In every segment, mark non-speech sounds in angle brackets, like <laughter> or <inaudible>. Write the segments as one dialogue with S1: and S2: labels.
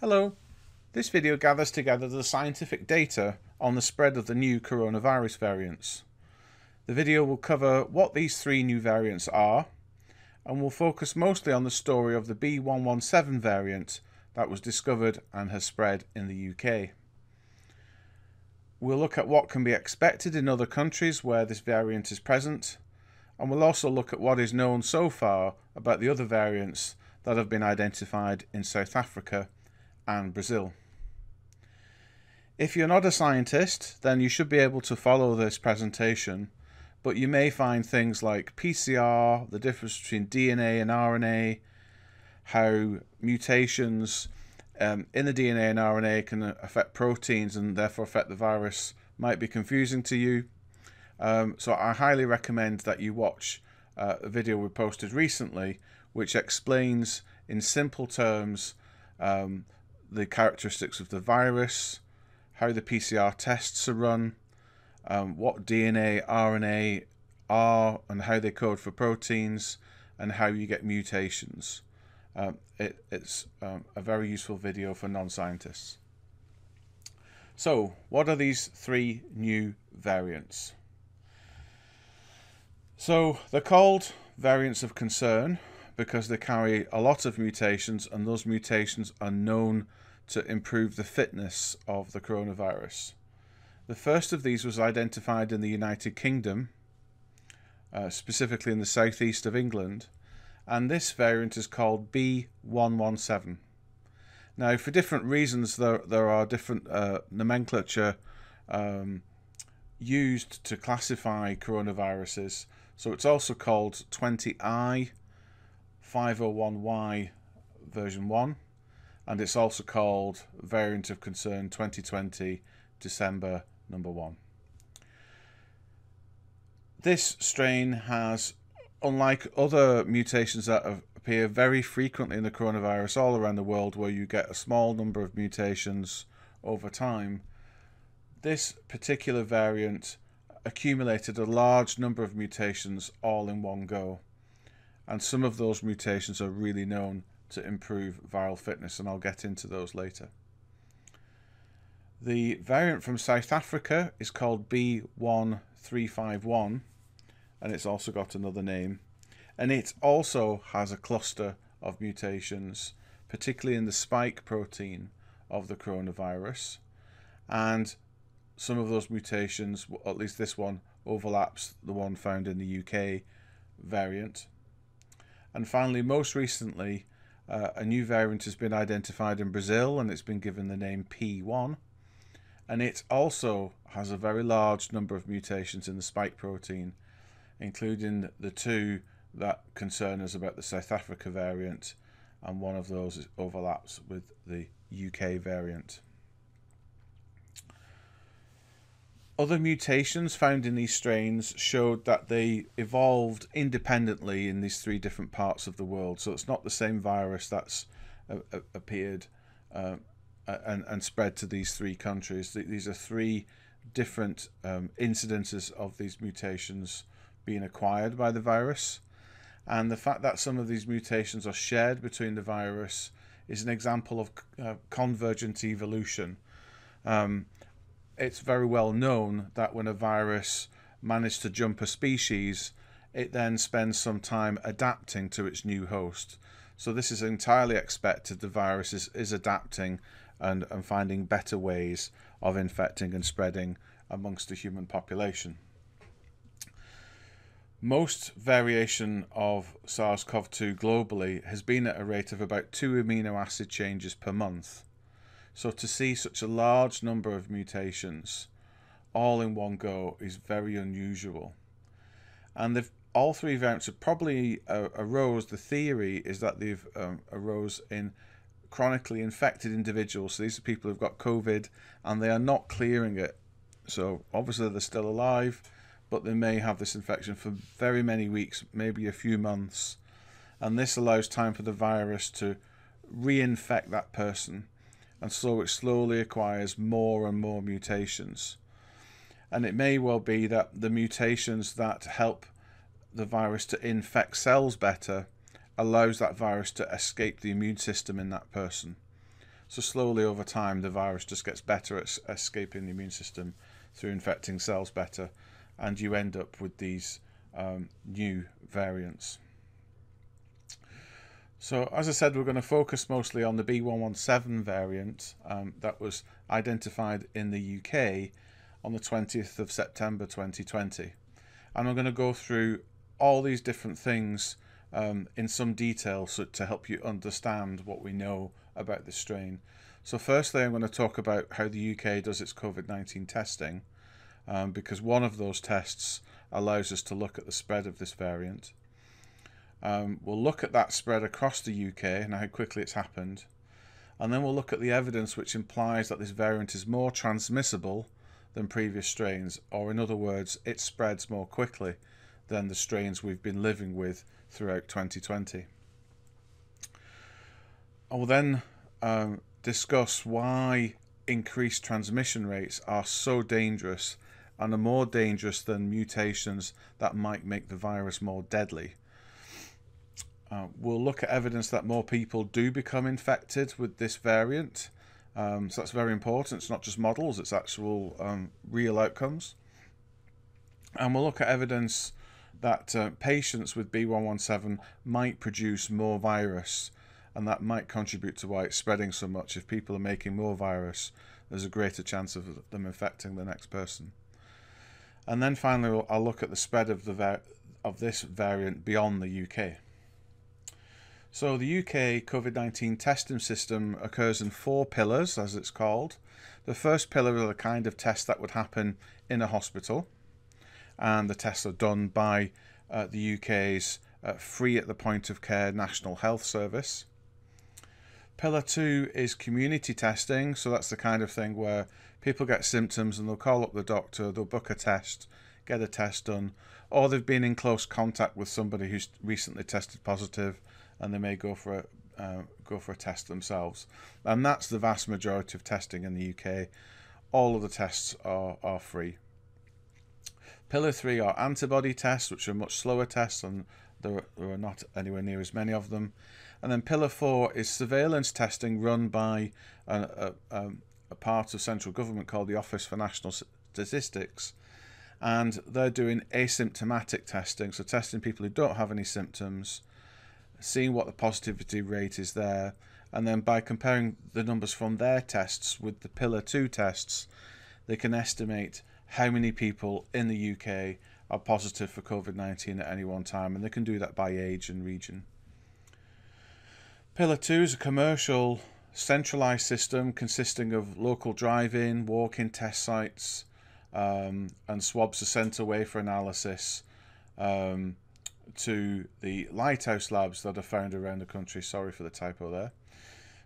S1: Hello. This video gathers together the scientific data on the spread of the new coronavirus variants. The video will cover what these three new variants are and will focus mostly on the story of the B117 variant that was discovered and has spread in the UK. We'll look at what can be expected in other countries where this variant is present and we'll also look at what is known so far about the other variants that have been identified in South Africa and Brazil. If you're not a scientist, then you should be able to follow this presentation, but you may find things like PCR, the difference between DNA and RNA, how mutations um, in the DNA and RNA can affect proteins and therefore affect the virus might be confusing to you. Um, so I highly recommend that you watch uh, a video we posted recently which explains in simple terms um, the characteristics of the virus, how the PCR tests are run, um, what DNA, RNA are, and how they code for proteins, and how you get mutations. Um, it, it's um, a very useful video for non-scientists. So, what are these three new variants? So, they're called variants of concern because they carry a lot of mutations and those mutations are known to improve the fitness of the coronavirus. The first of these was identified in the United Kingdom, uh, specifically in the southeast of England, and this variant is called B117. Now, for different reasons, there, there are different uh, nomenclature um, used to classify coronaviruses. So it's also called 20I, 501Y version 1, and it's also called Variant of Concern 2020 December number 1. This strain has, unlike other mutations that appear very frequently in the coronavirus all around the world, where you get a small number of mutations over time, this particular variant accumulated a large number of mutations all in one go. And some of those mutations are really known to improve viral fitness, and I'll get into those later. The variant from South Africa is called B1351, and it's also got another name. And it also has a cluster of mutations, particularly in the spike protein of the coronavirus. And some of those mutations, at least this one, overlaps the one found in the UK variant. And finally, most recently, uh, a new variant has been identified in Brazil and it's been given the name P1. And it also has a very large number of mutations in the spike protein, including the two that concern us about the South Africa variant, and one of those overlaps with the UK variant. Other mutations found in these strains showed that they evolved independently in these three different parts of the world. So it's not the same virus that's uh, uh appeared uh, and, and spread to these three countries. These are three different um, incidences of these mutations being acquired by the virus. And the fact that some of these mutations are shared between the virus is an example of uh, convergent evolution. Um, it's very well known that when a virus manages to jump a species, it then spends some time adapting to its new host. So this is entirely expected. The virus is, is adapting and, and finding better ways of infecting and spreading amongst the human population. Most variation of SARS CoV 2 globally has been at a rate of about two amino acid changes per month. So to see such a large number of mutations all in one go is very unusual. And all three variants have probably uh, arose, the theory is that they've um, arose in chronically infected individuals. So these are people who've got COVID and they are not clearing it. So obviously they're still alive, but they may have this infection for very many weeks, maybe a few months. And this allows time for the virus to reinfect that person and so it slowly acquires more and more mutations. And it may well be that the mutations that help the virus to infect cells better allows that virus to escape the immune system in that person. So slowly over time, the virus just gets better at escaping the immune system through infecting cells better, and you end up with these um, new variants. So as I said, we're going to focus mostly on the B117 variant um, that was identified in the UK on the 20th of September 2020. And I'm going to go through all these different things um, in some detail so to help you understand what we know about the strain. So firstly, I'm going to talk about how the UK does its COVID-19 testing um, because one of those tests allows us to look at the spread of this variant. Um, we'll look at that spread across the UK and how quickly it's happened. And then we'll look at the evidence which implies that this variant is more transmissible than previous strains, or in other words, it spreads more quickly than the strains we've been living with throughout 2020. I will then um, discuss why increased transmission rates are so dangerous and are more dangerous than mutations that might make the virus more deadly. Uh, we'll look at evidence that more people do become infected with this variant. Um, so that's very important. It's not just models, it's actual um, real outcomes. And we'll look at evidence that uh, patients with B117 might produce more virus and that might contribute to why it's spreading so much. If people are making more virus, there's a greater chance of them infecting the next person. And then finally, I'll look at the spread of the of this variant beyond the UK. So the UK COVID-19 testing system occurs in four pillars, as it's called. The first pillar is the kind of test that would happen in a hospital, and the tests are done by uh, the UK's uh, free at the point of care National Health Service. Pillar two is community testing, so that's the kind of thing where people get symptoms and they'll call up the doctor, they'll book a test, get a test done, or they've been in close contact with somebody who's recently tested positive and they may go for a uh, go for a test themselves. And that's the vast majority of testing in the UK. All of the tests are, are free. Pillar three are antibody tests, which are much slower tests, and there, are not anywhere near as many of them. And then pillar four is surveillance testing run by a, a part of central government called the Office for National Statistics. And they're doing asymptomatic testing, so testing people who don't have any symptoms seeing what the positivity rate is there, and then by comparing the numbers from their tests with the Pillar 2 tests, they can estimate how many people in the UK are positive for COVID 19 at any one time, and they can do that by age and region. Pillar 2 is a commercial centralized system consisting of local drive in, walk in test sites, um, and swabs are sent away for analysis. Um, to the lighthouse labs that are found around the country. Sorry for the typo there.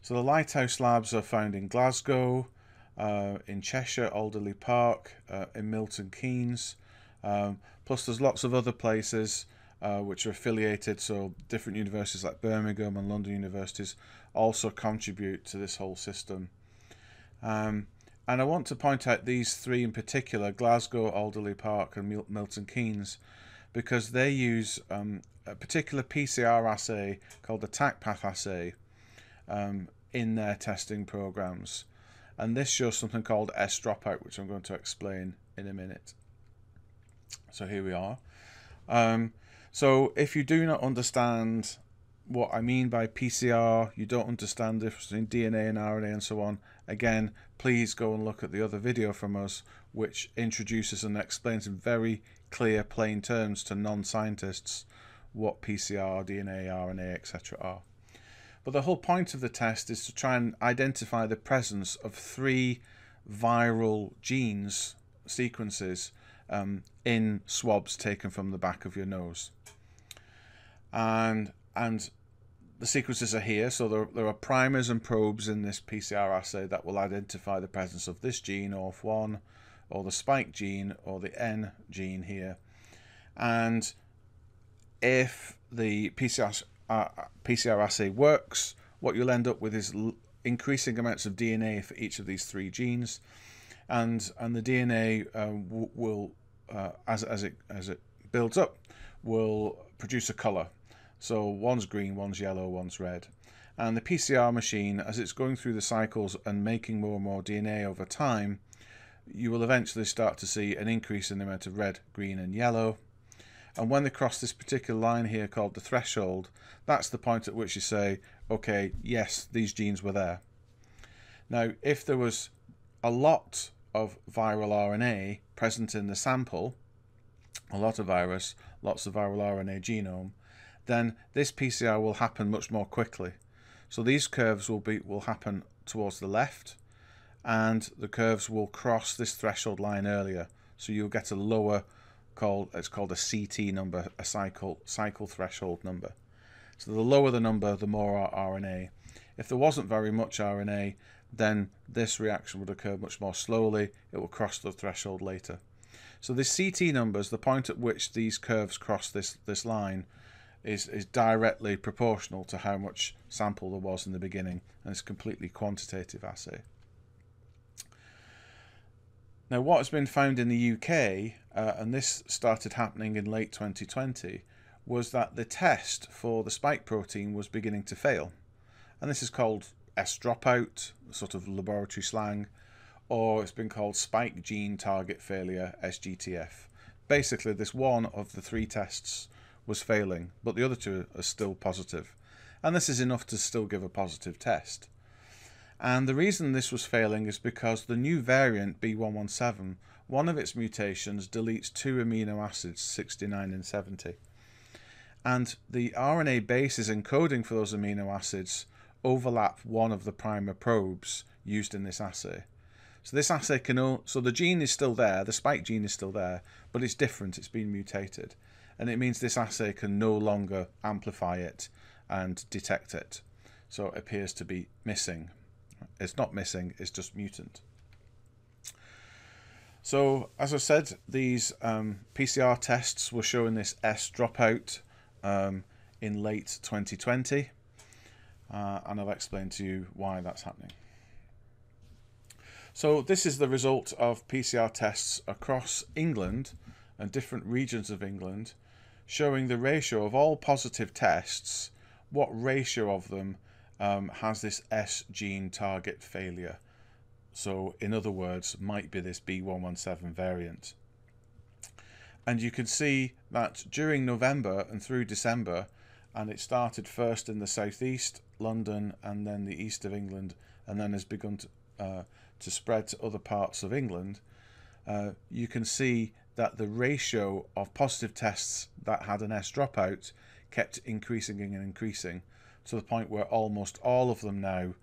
S1: So the lighthouse labs are found in Glasgow, uh, in Cheshire, Alderley Park, uh, in Milton Keynes. Um, plus, there's lots of other places uh, which are affiliated. So different universities like Birmingham and London universities also contribute to this whole system. Um, and I want to point out these three in particular: Glasgow, Alderley Park, and Milton Keynes because they use um, a particular PCR assay called the TaqPath assay um, in their testing programs. And this shows something called S dropout, which I'm going to explain in a minute. So here we are. Um, so if you do not understand what I mean by PCR, you don't understand the difference between DNA and RNA and so on, again, please go and look at the other video from us, which introduces and explains in very clear, plain terms to non-scientists what PCR, DNA, RNA, etc. are. But the whole point of the test is to try and identify the presence of three viral genes sequences um, in swabs taken from the back of your nose. And and the sequences are here, so there, there are primers and probes in this PCR assay that will identify the presence of this gene, ORF1, or the spike gene or the N gene here. And if the PCR, uh, PCR assay works, what you'll end up with is increasing amounts of DNA for each of these three genes. and and the DNA uh, will uh, as as it as it builds up will produce a color. So one's green, one's yellow, one's red. And the PCR machine, as it's going through the cycles and making more and more DNA over time, you will eventually start to see an increase in the amount of red, green, and yellow. And when they cross this particular line here called the threshold, that's the point at which you say, okay, yes, these genes were there. Now, if there was a lot of viral RNA present in the sample, a lot of virus, lots of viral RNA genome, then this PCR will happen much more quickly. So these curves will be will happen towards the left and the curves will cross this threshold line earlier. So you'll get a lower called it's called a CT number, a cycle cycle threshold number. So the lower the number, the more RNA. If there wasn't very much RNA, then this reaction would occur much more slowly. It will cross the threshold later. So this CT numbers, the point at which these curves cross this, this line, is, is directly proportional to how much sample there was in the beginning, and it's a completely quantitative assay. Now, what has been found in the UK, uh, and this started happening in late 2020, was that the test for the spike protein was beginning to fail. And this is called S dropout, sort of laboratory slang, or it's been called spike gene target failure, SGTF. Basically, this one of the three tests was failing, but the other two are still positive. And this is enough to still give a positive test. And the reason this was failing is because the new variant B117, one of its mutations deletes two amino acids, 69 and 70. And the RNA bases encoding for those amino acids overlap one of the primer probes used in this assay. So this assay can so the gene is still there, the spike gene is still there, but it's different, it's been mutated. And it means this assay can no longer amplify it and detect it. So it appears to be missing. It's not missing, it's just mutant. So as I said, these um, PCR tests were showing this S dropout um, in late 2020. Uh, and I've explained to you why that's happening. So this is the result of PCR tests across England and different regions of England showing the ratio of all positive tests, what ratio of them um, has this S gene target failure. So in other words, might be this B117 variant. And you can see that during November and through December, and it started first in the southeast, London, and then the east of England, and then has begun to, uh, to spread to other parts of England, uh, you can see that the ratio of positive tests that had an S dropout kept increasing and increasing to the point where almost all of them now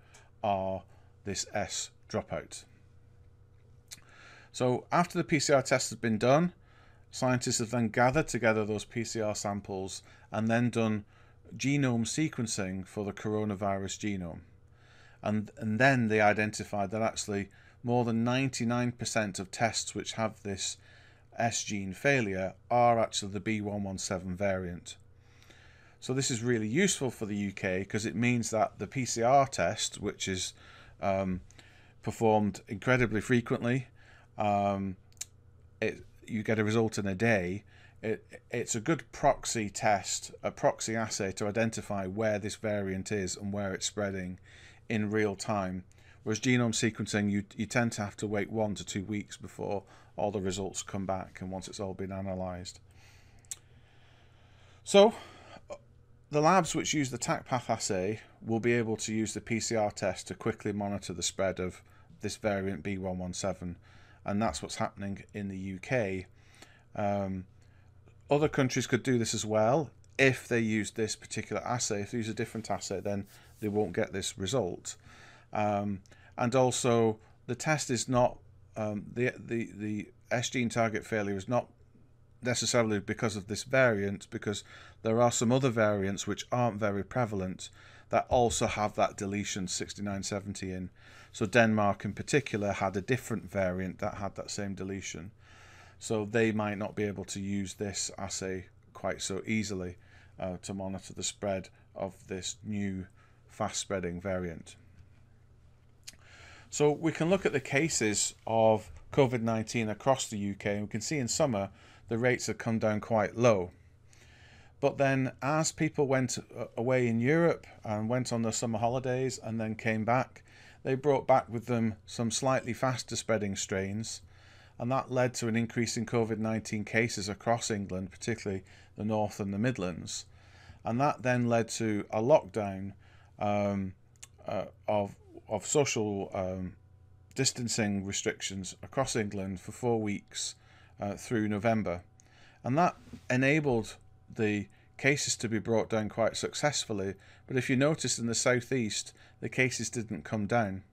S1: are this S dropout. So after the PCR test has been done, scientists have then gathered together those PCR samples and then done genome sequencing for the coronavirus genome and and then they identified that actually more than 99% of tests which have this S gene failure are actually the B117 variant. So this is really useful for the UK because it means that the PCR test, which is um, performed incredibly frequently, um, it, you get a result in a day. It, it's a good proxy test, a proxy assay to identify where this variant is and where it's spreading in real time. Whereas genome sequencing, you, you tend to have to wait one to two weeks before all the results come back and once it's all been analysed. So, the labs which use the TaqPath assay will be able to use the PCR test to quickly monitor the spread of this variant B117, and that's what's happening in the UK. Um, other countries could do this as well if they use this particular assay. If they use a different assay, then they won't get this result. Um, and also, the test is not um, the the the S gene target failure is not necessarily because of this variant, because there are some other variants which aren't very prevalent that also have that deletion 6970 in. So Denmark in particular had a different variant that had that same deletion. So they might not be able to use this assay quite so easily uh, to monitor the spread of this new fast spreading variant. So we can look at the cases of COVID 19 across the UK, and we can see in summer the rates have come down quite low. But then, as people went uh, away in Europe and went on their summer holidays and then came back, they brought back with them some slightly faster spreading strains, and that led to an increase in COVID 19 cases across England, particularly the North and the Midlands. And that then led to a lockdown um, uh, of, of social um, distancing restrictions across England for four weeks uh, through November. And that enabled the cases to be brought down quite successfully. But if you notice in the southeast, the cases didn't come down.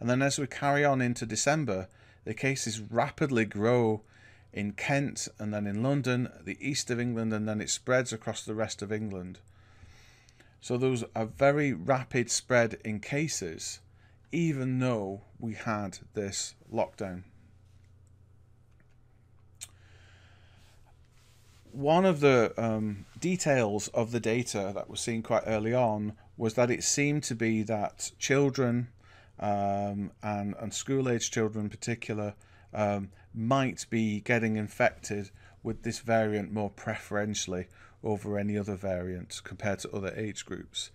S1: And then as we carry on into December, the cases rapidly grow in Kent and then in London, the east of England, and then it spreads across the rest of England. So there was a very rapid spread in cases, even though we had this lockdown. one of the um, details of the data that was seen quite early on was that it seemed to be that children um, and, and school age children in particular um, might be getting infected with this variant more preferentially over any other variant compared to other age groups.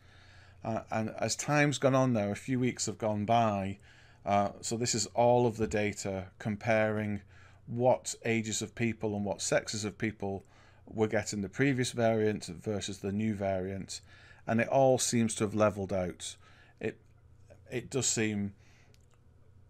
S1: Uh, and as time's gone on now, a few weeks have gone by, uh, so this is all of the data comparing what ages of people and what sexes of people we're getting the previous variant versus the new variant, and it all seems to have leveled out. It it does seem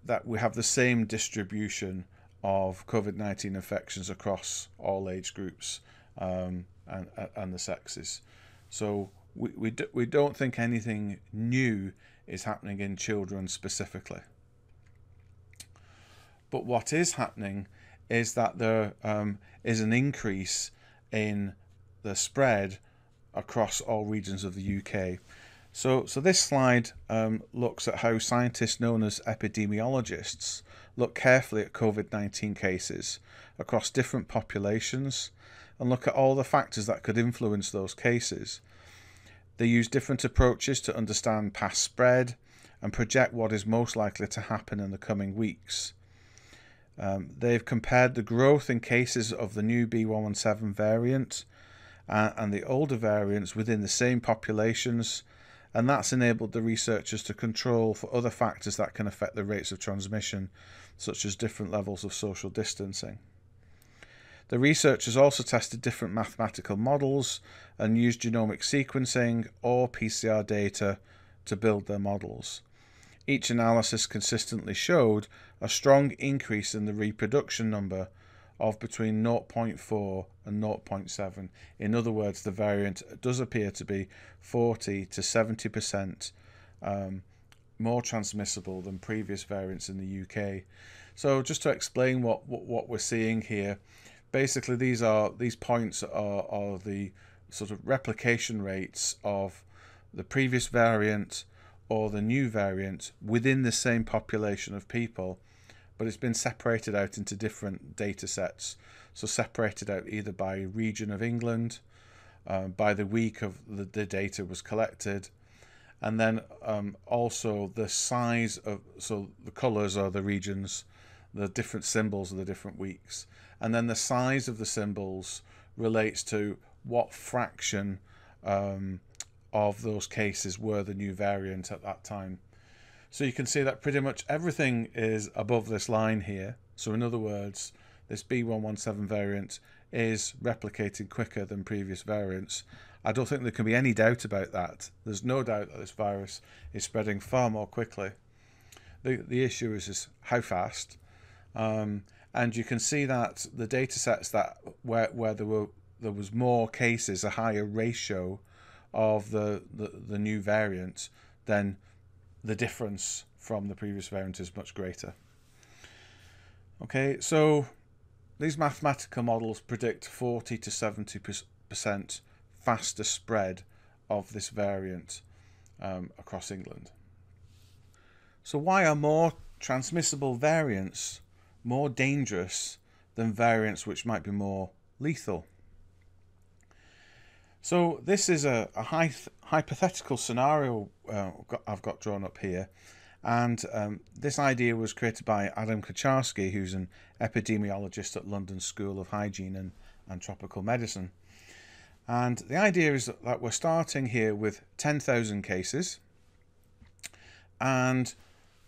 S1: that we have the same distribution of COVID nineteen infections across all age groups um, and and the sexes. So we we do, we don't think anything new is happening in children specifically. But what is happening is that there um, is an increase in the spread across all regions of the UK. So, so this slide um, looks at how scientists known as epidemiologists look carefully at COVID-19 cases across different populations and look at all the factors that could influence those cases. They use different approaches to understand past spread and project what is most likely to happen in the coming weeks. Um, they've compared the growth in cases of the new B117 variant uh, and the older variants within the same populations, and that's enabled the researchers to control for other factors that can affect the rates of transmission, such as different levels of social distancing. The researchers also tested different mathematical models and used genomic sequencing or PCR data to build their models. Each analysis consistently showed a strong increase in the reproduction number of between 0.4 and 0.7. In other words, the variant does appear to be 40 to 70% um, more transmissible than previous variants in the UK. So just to explain what, what, what we're seeing here, basically these are these points are, are the sort of replication rates of the previous variant or the new variant within the same population of people, but it's been separated out into different data sets. So separated out either by region of England, uh, by the week of the, the data was collected, and then um, also the size of so the colors are the regions, the different symbols are the different weeks, and then the size of the symbols relates to what fraction um, of those cases were the new variant at that time. So you can see that pretty much everything is above this line here. So in other words, this B117 variant is replicating quicker than previous variants. I don't think there can be any doubt about that. There's no doubt that this virus is spreading far more quickly. The, the issue is, is how fast. Um, and you can see that the data sets that where, where there were there was more cases, a higher ratio of the, the, the new variant, then the difference from the previous variant is much greater. Okay, so these mathematical models predict 40 to 70% faster spread of this variant um, across England. So why are more transmissible variants more dangerous than variants which might be more lethal? So this is a, a hypothetical scenario uh, I've got drawn up here, And um, this idea was created by Adam Kucharski, who's an epidemiologist at London School of Hygiene and, and Tropical Medicine. And the idea is that we're starting here with 10,000 cases and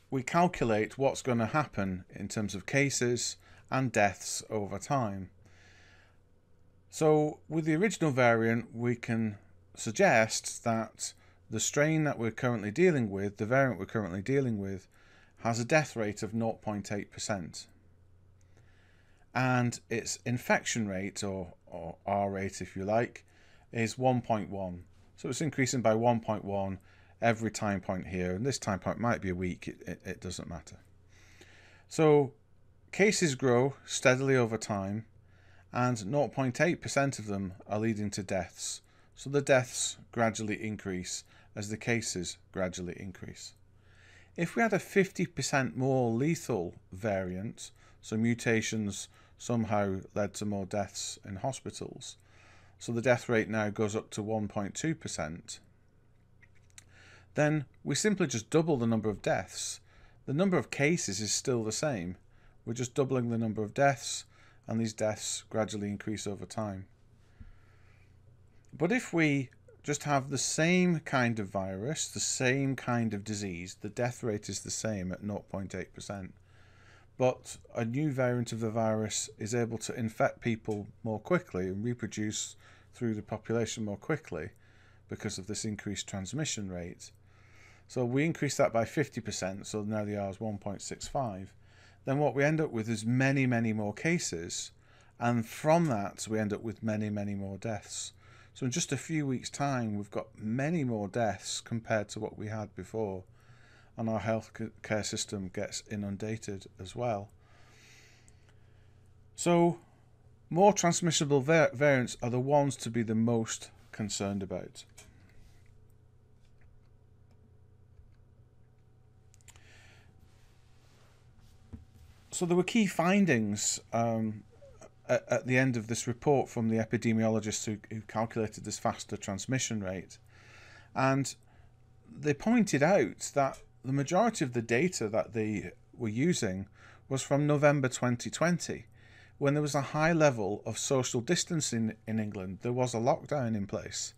S1: we calculate what's going to happen in terms of cases and deaths over time. So with the original variant, we can suggest that the strain that we're currently dealing with, the variant we're currently dealing with, has a death rate of 0.8%. And its infection rate, or, or R rate if you like, is 1.1. So it's increasing by 1.1 every time point here. And this time point might be a week, it, it, it doesn't matter. So cases grow steadily over time and 0.8% of them are leading to deaths. So the deaths gradually increase as the cases gradually increase. If we had a 50% more lethal variant, so mutations somehow led to more deaths in hospitals, so the death rate now goes up to 1.2%, then we simply just double the number of deaths. The number of cases is still the same. We're just doubling the number of deaths, and these deaths gradually increase over time. But if we just have the same kind of virus, the same kind of disease, the death rate is the same at 0.8%. But a new variant of the virus is able to infect people more quickly and reproduce through the population more quickly because of this increased transmission rate. So we increase that by 50%, so now the R is 1.65. Then what we end up with is many, many more cases. And from that, we end up with many, many more deaths. So in just a few weeks' time, we've got many more deaths compared to what we had before. And our healthcare system gets inundated as well. So more transmissible variants are the ones to be the most concerned about. So there were key findings um, at, at, the end of this report from the epidemiologists who, who calculated this faster transmission rate. And they pointed out that the majority of the data that they were using was from November 2020, when there was a high level of social distancing in England. There was a lockdown in place.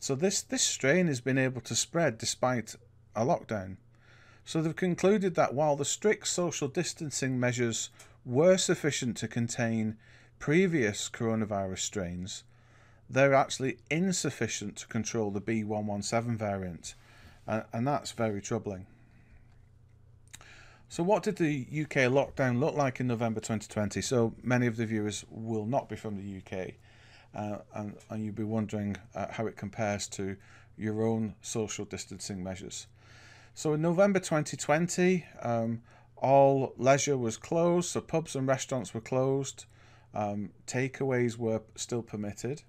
S1: So this, this strain has been able to spread despite a lockdown. So they've concluded that while the strict social distancing measures were sufficient to contain previous coronavirus strains, they're actually insufficient to control the B117 variant, and that's very troubling. So, what did the UK lockdown look like in November 2020? So, many of the viewers will not be from the UK, uh, and, and you'll be wondering uh, how it compares to your own social distancing measures. So, in November 2020, um, all leisure was closed, so pubs and restaurants were closed. Um, takeaways were still permitted.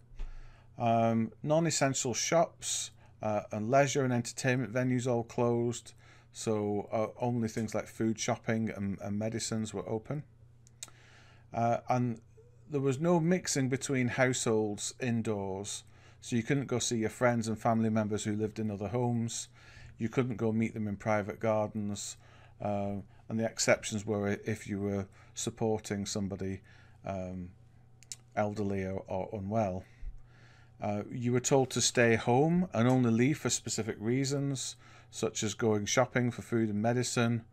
S1: Um, non essential shops uh, and leisure and entertainment venues all closed, so uh, only things like food shopping and, and medicines were open. Uh, and there was no mixing between households indoors, so you couldn't go see your friends and family members who lived in other homes. You couldn't go meet them in private gardens. Uh, and the exceptions were if you were supporting somebody um, elderly or, or unwell. Uh, you were told to stay home and only leave for specific reasons, such as going shopping for food and medicine,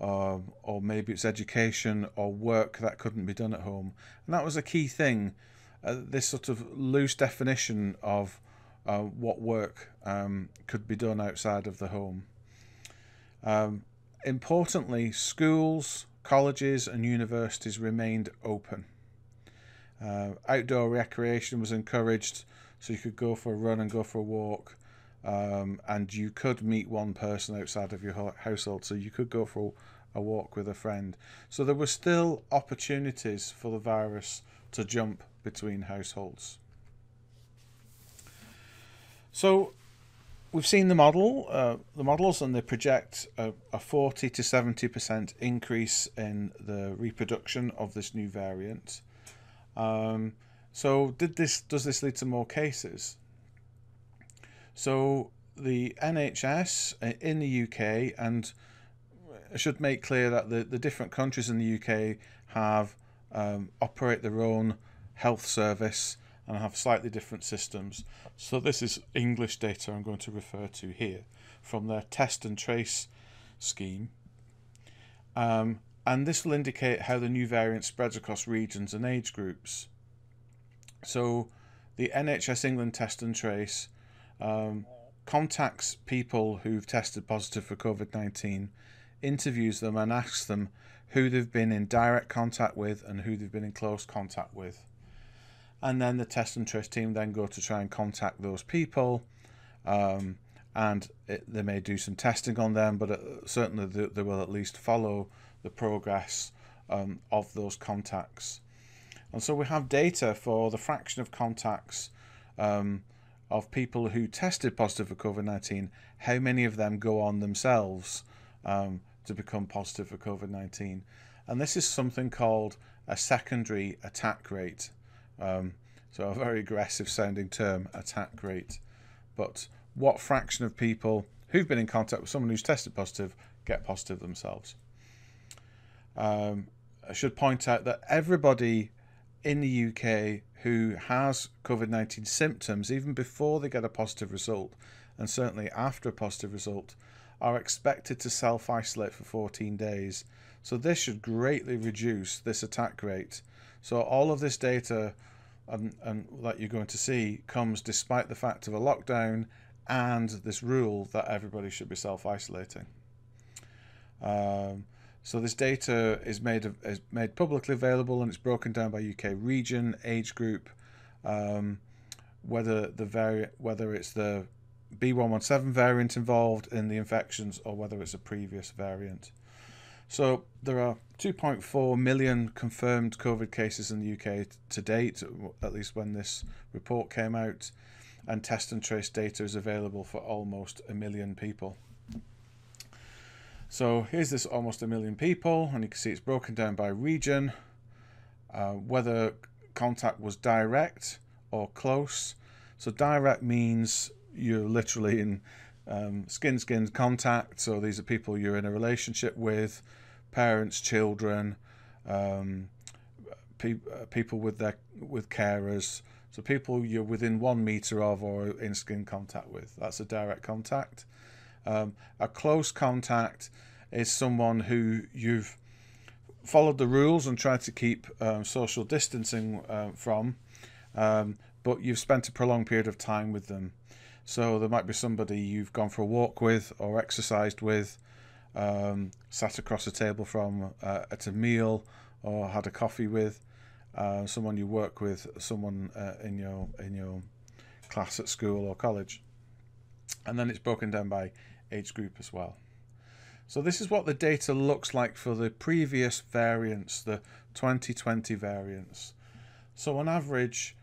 S1: uh, or maybe it's education or work that couldn't be done at home. And that was a key thing. Uh, this sort of loose definition of uh, what work um, could be done outside of the home. Um, Importantly, schools, colleges, and universities remained open. Uh, outdoor recreation was encouraged, so you could go for a run and go for a walk, um, and you could meet one person outside of your household, so you could go for a walk with a friend. So there were still opportunities for the virus to jump between households. So we've seen the model, uh, the models, and they project a, a 40 to 70 percent increase in the reproduction of this new variant. Um, so, did this does this lead to more cases? So, the NHS in the UK, and I should make clear that the, the different countries in the UK have um, operate their own health service and have slightly different systems. So this is English data I'm going to refer to here from their test and trace scheme. Um, and this will indicate how the new variant spreads across regions and age groups. So the NHS England test and trace um, contacts people who've tested positive for COVID 19, interviews them, and asks them who they've been in direct contact with and who they've been in close contact with. And then the test and trace team then go to try and contact those people. Um, and it, they may do some testing on them, but uh, certainly they, they, will at least follow the progress um, of those contacts. And so we have data for the fraction of contacts um, of people who tested positive for COVID 19, how many of them go on themselves um, to become positive for COVID 19. And this is something called a secondary attack rate. Um, so, a very aggressive sounding term, attack rate. But what fraction of people who've been in contact with someone who's tested positive get positive themselves? Um, I should point out that everybody in the UK who has COVID 19 symptoms, even before they get a positive result, and certainly after a positive result, are expected to self isolate for 14 days. So, this should greatly reduce this attack rate. So, all of this data and, that you're going to see comes despite the fact of a lockdown and this rule that everybody should be self isolating. Um, so this data is made is made publicly available and it's broken down by UK region, age group, um, whether the whether it's the B117 variant involved in the infections or whether it's a previous variant. So there are 2.4 million confirmed COVID cases in the UK to date, at least when this report came out, and test and trace data is available for almost a million people. So here's this almost a million people, and you can see it's broken down by region, uh, whether contact was direct or close. So direct means you're literally in um, skin skin contact. So these are people you're in a relationship with, parents, children, um, pe- uh, people with their with carers. So people you're within one meter of or in skin contact with. That's a direct contact. Um, a close contact is someone who you've followed the rules and tried to keep um, social distancing uh, from, um, but you've spent a prolonged period of time with them. So there might be somebody you've gone for a walk with or exercised with, um, sat across a table from uh, at a meal or had a coffee with, uh, someone you work with, someone uh, in your in your class at school or college, and then it's broken down by age group as well. So this is what the data looks like for the previous variants, the 2020 variants. So on average,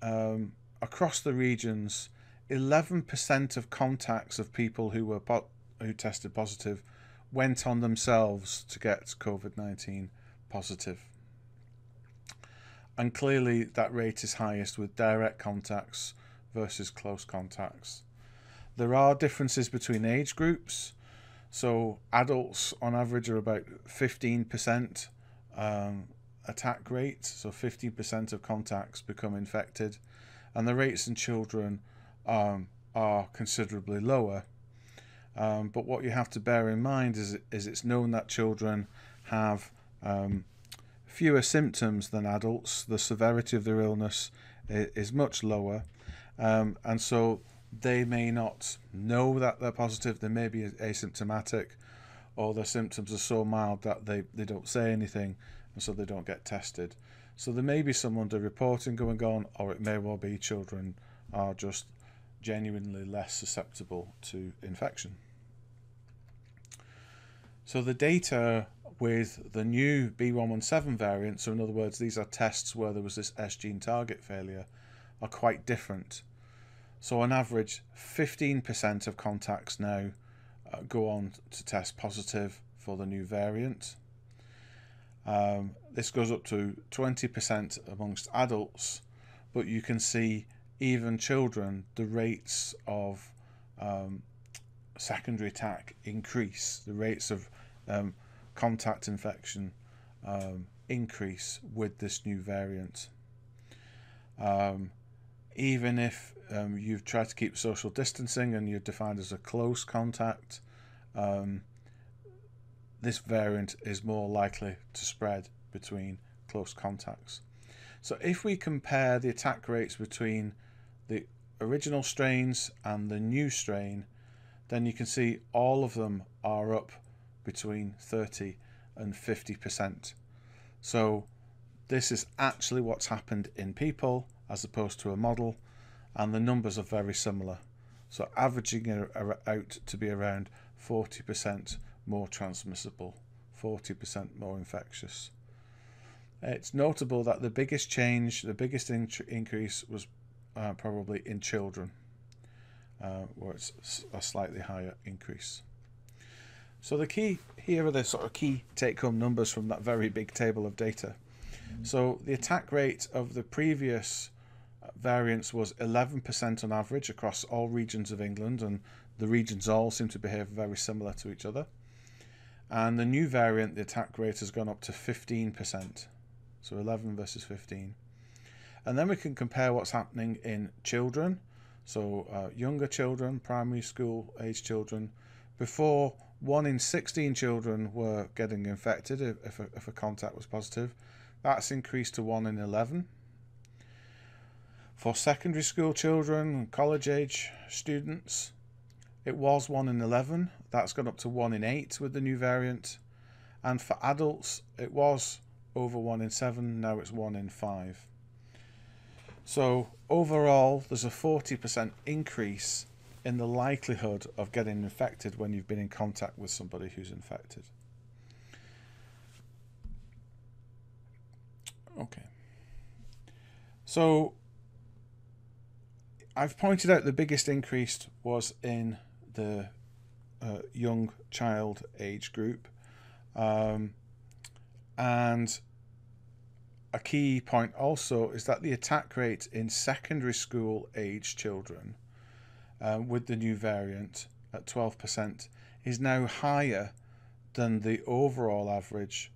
S1: um, across the regions, 11% of contacts of people who were who tested positive went on themselves to get COVID-19 positive. And clearly that rate is highest with direct contacts versus close contacts. There are differences between age groups. So adults on average are about 15% um, attack rate, so 15% of contacts become infected, and the rates in children um, are considerably lower. Um, but what you have to bear in mind is, is it's known that children have um, fewer symptoms than adults. The severity of their illness is, much lower, um, and so they may not know that they're positive, they may be asymptomatic, or their symptoms are so mild that they, they don't say anything and so they don't get tested. So there may be some underreporting going on, or it may well be children are just genuinely less susceptible to infection. So the data with the new B117 variant, so in other words, these are tests where there was this S gene target failure, are quite different. So on average, 15% of contacts now uh, go on to test positive for the new variant. Um, this goes up to 20% amongst adults, but you can see even children, the rates of um, secondary attack increase, the rates of um, contact infection um, increase with this new variant. Um, even if um, you've tried to keep social distancing and you're defined as a close contact, um, this variant is more likely to spread between close contacts. So if we compare the attack rates between the original strains and the new strain, then you can see all of them are up between 30 and 50%. So this is actually what's happened in people as opposed to a model, and the numbers are very similar. So averaging out to be around 40% more transmissible, 40% more infectious. It's notable that the biggest change, the biggest increase was uh, probably in children, uh, where it's a slightly higher increase. So the key here are the sort of key take-home numbers from that very big table of data. So the attack rate of the previous uh, variants was 11% on average across all regions of England, and the regions all seem to behave very similar to each other. And the new variant, the attack rate has gone up to 15%. So 11 versus 15. And then we can compare what's happening in children. So uh, younger children, primary school age children. Before, 1 in 16 children were getting infected if, a, if a contact was positive. That's increased to 1 in 11. For secondary school children, and college age students, it was 1 in 11. That's gone up to 1 in 8 with the new variant. And for adults, it was over 1 in 7, now it's 1 in 5. So overall, there's a 40% increase in the likelihood of getting infected when you've been in contact with somebody who's infected. Okay. So I've pointed out the biggest increase was in the uh, young child age group. Um, and a key point also is that the attack rate in secondary school age children um, with the new variant at 12% is now higher than the overall average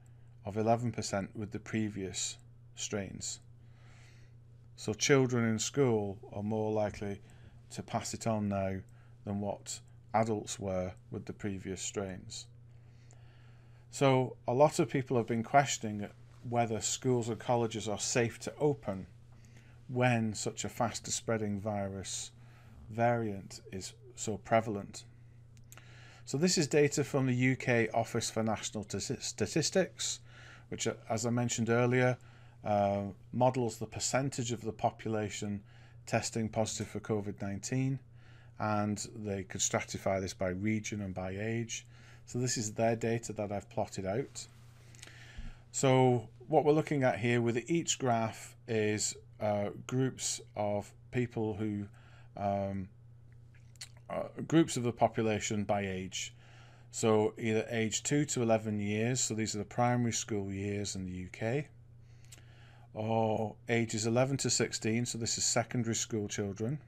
S1: of 11% with the previous strains. So children in school are more likely to pass it on now than what adults were with the previous strains. So a lot of people have been questioning whether schools and colleges are safe to open when such a faster spreading virus variant is so prevalent. So this is data from the UK Office for National Statistics, which, uh, as I mentioned earlier, uh, models the percentage of the population testing positive for COVID-19, and they could stratify this by region and by age. So this is their data that I've plotted out. So what we're looking at here with each graph is uh, groups of people who um, uh, groups of the population by age. So either age 2 to 11 years, so these are the primary school years in the UK, or ages 11 to 16, so this is secondary school children.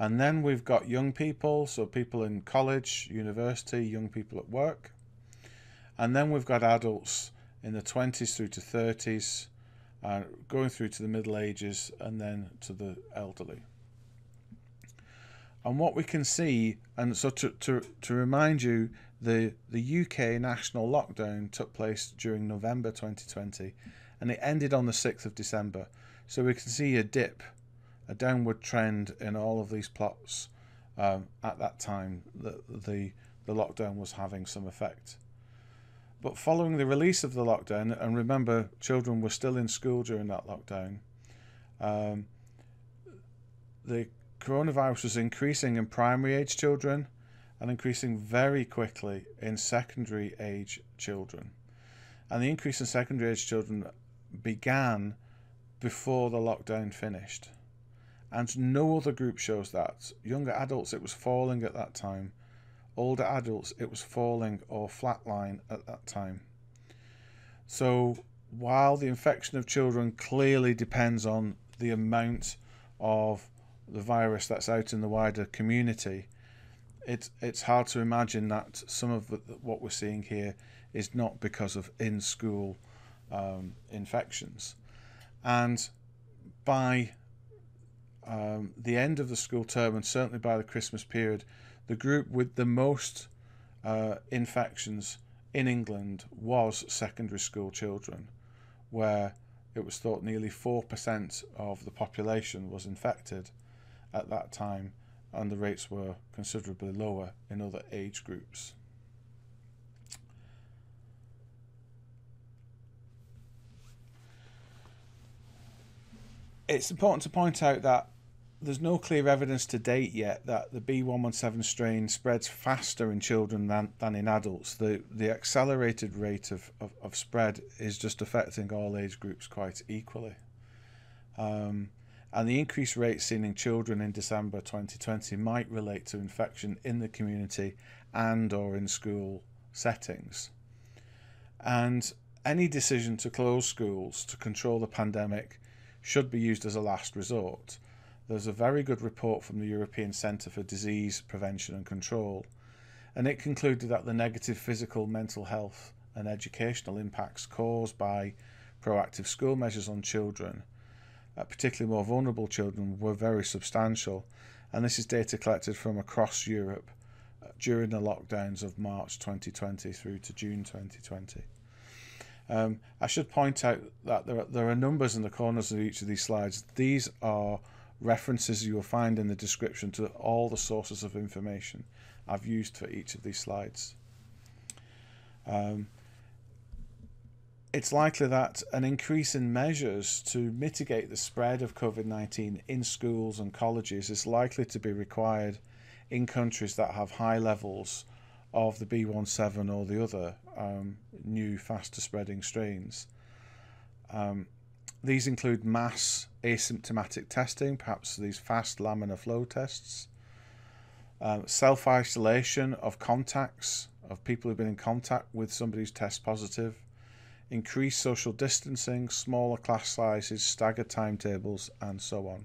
S1: And then we've got young people, so people in college, university, young people at work. And then we've got adults in the 20s through to 30s, uh, going through to the Middle Ages, and then to the elderly. And what we can see, and so to, to, to remind you, the, the UK national lockdown took place during November 2020 and it ended on the 6th of December. So we can see a dip, a downward trend in all of these plots um, at that time that the, the lockdown was having some effect. But following the release of the lockdown, and remember, children were still in school during that lockdown, um, the coronavirus was increasing in primary age children and increasing very quickly in secondary age children. And the increase in secondary age children began before the lockdown finished. And no other group shows that. Younger adults, it was falling at that time older adults, it was falling or flatline at that time. So while the infection of children clearly depends on the amount of the virus that's out in the wider community, it's it's hard to imagine that some of the, what we're seeing here is not because of in-school um, infections, and by um, the end of the school term and certainly by the Christmas period, the group with the most uh, infections in England was secondary school children, where it was thought nearly 4% of the population was infected at that time, and the rates were considerably lower in other age groups. It's important to point out that there's no clear evidence to date yet that the B117 strain spreads faster in children than, than in adults. The the accelerated rate of, of, of spread is just affecting all age groups quite equally. Um, and the increased rate seen in children in December 2020 might relate to infection in the community and or in school settings. And any decision to close schools to control the pandemic should be used as a last resort there's a very good report from the European Centre for Disease Prevention and Control, and it concluded that the negative physical, mental health, and educational impacts caused by proactive school measures on children, uh, particularly more vulnerable children, were very substantial. And this is data collected from across Europe uh, during the lockdowns of March 2020 through to June 2020. Um, I should point out that there are, there are numbers in the corners of each of these slides. These are references you will find in the description to all the sources of information I've used for each of these slides. Um, it's likely that an increase in measures to mitigate the spread of COVID 19 in schools and colleges is likely to be required in countries that have high levels of the B17 or the other um, new, faster spreading strains. Um, these include mass asymptomatic testing, perhaps these fast laminar flow tests, um, self isolation of contacts, of people who've been in contact with somebody who's test positive, increased social distancing, smaller class sizes, staggered timetables, and so on.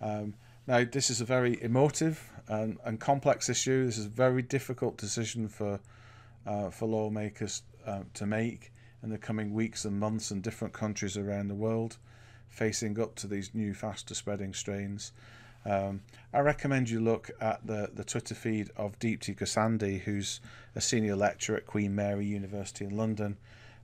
S1: Um, now, this is a very emotive and, and, complex issue. This is a very difficult decision for uh, for lawmakers uh, to make in the coming weeks and months in different countries around the world facing up to these new faster spreading strains. Um, I recommend you look at the, the Twitter feed of Deepti Gosandi, who's a senior lecturer at Queen Mary University in London,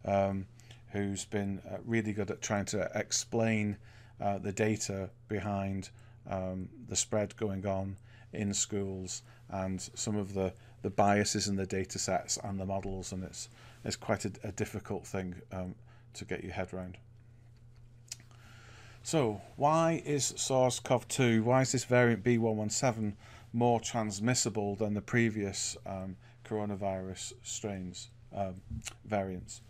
S1: um, who's been uh, really good at trying to explain uh, the data behind um, the spread going on in schools and some of the, the biases in the data sets and the models. And it's, it's quite a, a difficult thing um, to get your head around. So, why is SARS-CoV-2, why is this variant B117 more transmissible than the previous um, coronavirus strains, um, variants?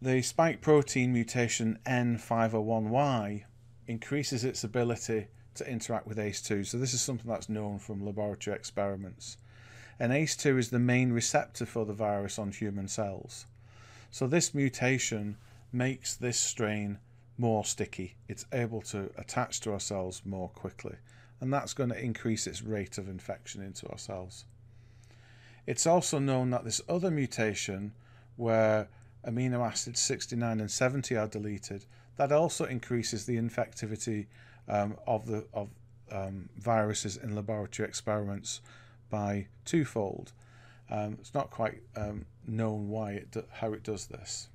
S1: The spike protein mutation N501Y increases its ability to interact with ACE2. So this is something that's known from laboratory experiments. And ACE2 is the main receptor for the virus on human cells. So this mutation makes this strain more sticky. It's able to attach to our cells more quickly. And that's going to increase its rate of infection into our cells. It's also known that this other mutation, where amino acids 69 and 70 are deleted, that also increases the infectivity um, of the of um, viruses in laboratory experiments by twofold. Um, it's not quite um, known why it how it does this.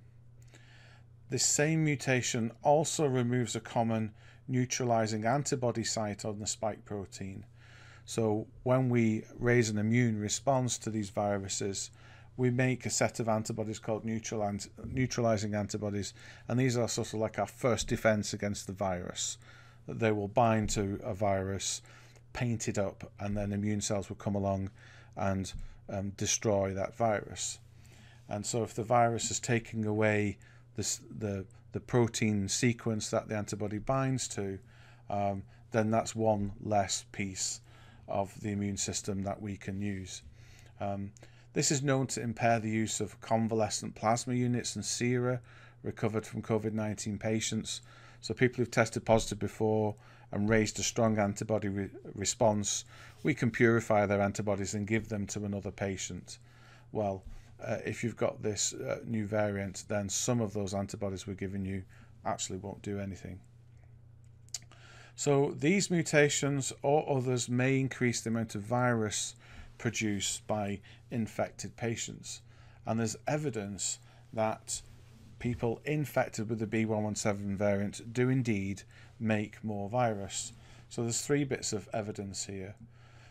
S1: This same mutation also removes a common neutralizing antibody site on the spike protein. So when we raise an immune response to these viruses, we make a set of antibodies called neutral neutralizing antibodies, and these are sort of like our first defense against the virus. They will bind to a virus, paint it up, and then immune cells will come along and um, destroy that virus. And so, if the virus is taking away this, the the protein sequence that the antibody binds to, um, then that's one less piece of the immune system that we can use. Um, this is known to impair the use of convalescent plasma units and sera recovered from COVID 19 patients. So, people who've tested positive before and raised a strong antibody re- response, we can purify their antibodies and give them to another patient. Well, uh, if you've got this uh, new variant, then some of those antibodies we're giving you actually won't do anything. So these mutations or others may increase the amount of virus produced by infected patients. And there's evidence that people infected with the B117 variant do indeed make more virus. So there's three bits of evidence here.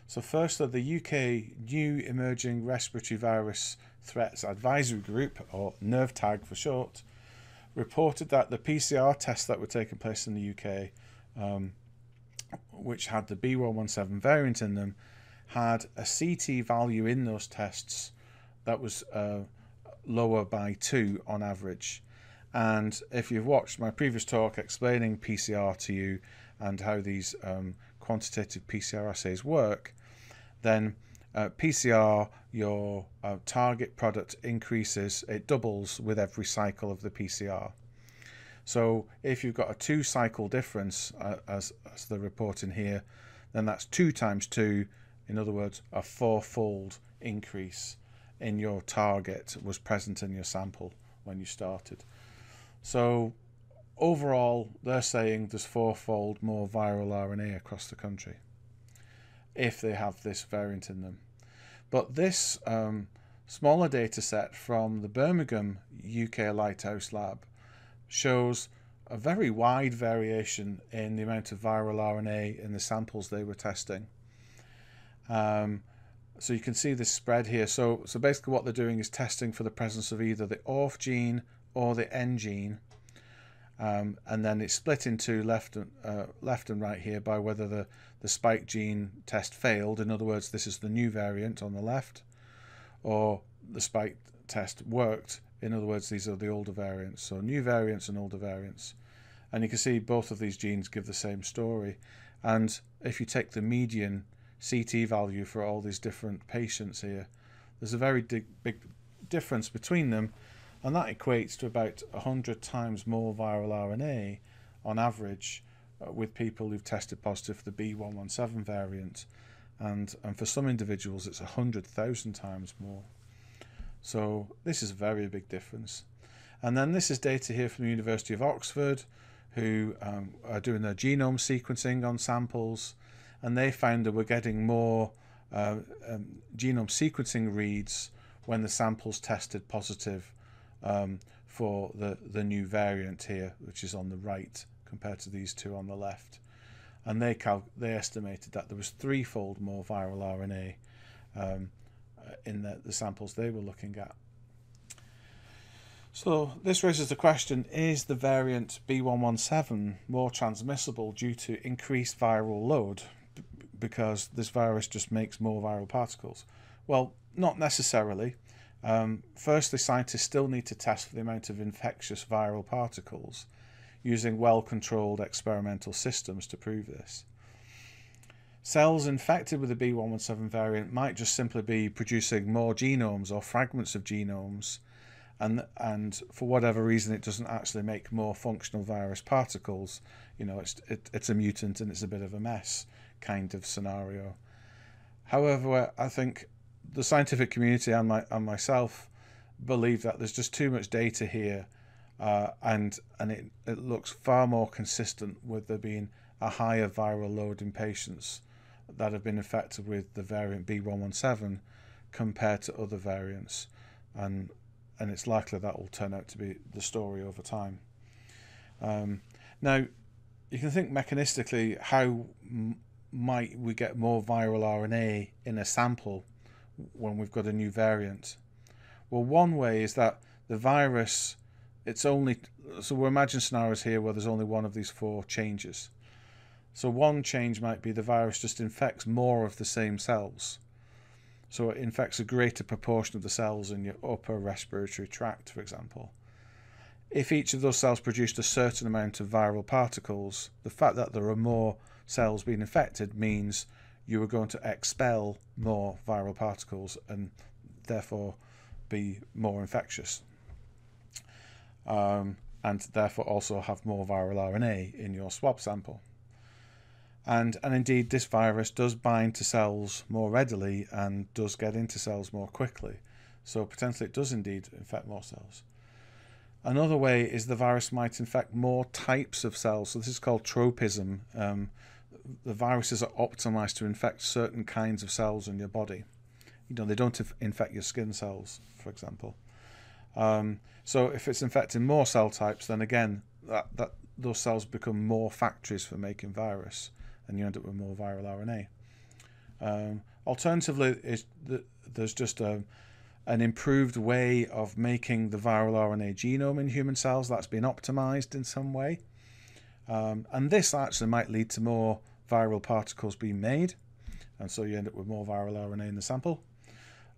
S1: So firstly, the UK New Emerging Respiratory Virus Threats Advisory Group, or NERVTAG for short, reported that the PCR tests that were taking place in the UK, um, which had the B117 variant in them, had a CT value in those tests that was uh, lower by two on average. And if you've watched my previous talk explaining PCR to you and how these um, quantitative PCR assays work, then uh, PCR, your uh, target product increases, it doubles with every cycle of the PCR. So if you've got a two cycle difference, uh, as, as the reporting here, then that's two times two, in other words, a fourfold increase in your target was present in your sample when you started. So overall, they're saying there's fourfold more viral RNA across the country if they have this variant in them. But this um, smaller data set from the Birmingham UK Lighthouse Lab shows a very wide variation in the amount of viral RNA in the samples they were testing. Um, so you can see this spread here. So, so basically what they're doing is testing for the presence of either the ORF gene or the N gene. Um, and then it's split into left and, uh, left and right here by whether the, the spike gene test failed. In other words, this is the new variant on the left, or the spike test worked. In other words, these are the older variants. So new variants and older variants. And you can see both of these genes give the same story. And if you take the median CT value for all these different patients here, there's a very big difference between them and that equates to about 100 times more viral RNA on average uh, with people who've tested positive for the B117 variant. And, and for some individuals, it's 100,000 times more. So this is a very big difference. And then this is data here from the University of Oxford, who um, are doing their genome sequencing on samples, and they found that we're getting more uh, um, genome sequencing reads when the samples tested positive um, for the, the new variant here, which is on the right compared to these two on the left. And they they estimated that there was threefold more viral RNA um, uh, in the, the samples they were looking at. So this raises the question, is the variant B117 more transmissible due to increased viral load because this virus just makes more viral particles? Well, not necessarily. Um, firstly, scientists still need to test for the amount of infectious viral particles using well controlled experimental systems to prove this. Cells infected with the B117 variant might just simply be producing more genomes or fragments of genomes, and, and for whatever reason, it doesn't actually make more functional virus particles. You know, it's, it, it's a mutant and it's a bit of a mess kind of scenario. However, I think the scientific community and my and myself believe that there's just too much data here, uh, and and it, it looks far more consistent with there being a higher viral load in patients that have been infected with the variant B117 compared to other variants, and and it's likely that will turn out to be the story over time. Um, now, you can think mechanistically how m- might we get more viral RNA in a sample when we've got a new variant? Well, one way is that the virus, it's only, so we imagine scenarios here where there's only one of these four changes. So one change might be the virus just infects more of the same cells. So it infects a greater proportion of the cells in your upper respiratory tract, for example. If each of those cells produced a certain amount of viral particles, the fact that there are more cells being infected means you are going to expel more viral particles and therefore be more infectious. Um, and therefore also have more viral RNA in your swab sample. And, and indeed, this virus does bind to cells more readily and does get into cells more quickly. So potentially it does indeed infect more cells. Another way is the virus might infect more types of cells. So this is called tropism. Um, the viruses are optimized to infect certain kinds of cells in your body. You know, they don't infect your skin cells, for example. Um, so if it's infecting more cell types, then again, that, that those cells become more factories for making virus and you end up with more viral RNA. Um, alternatively, is the, there's just a, an improved way of making the viral RNA genome in human cells that's been optimized in some way. Um, and this actually might lead to more viral particles being made, and so you end up with more viral RNA in the sample.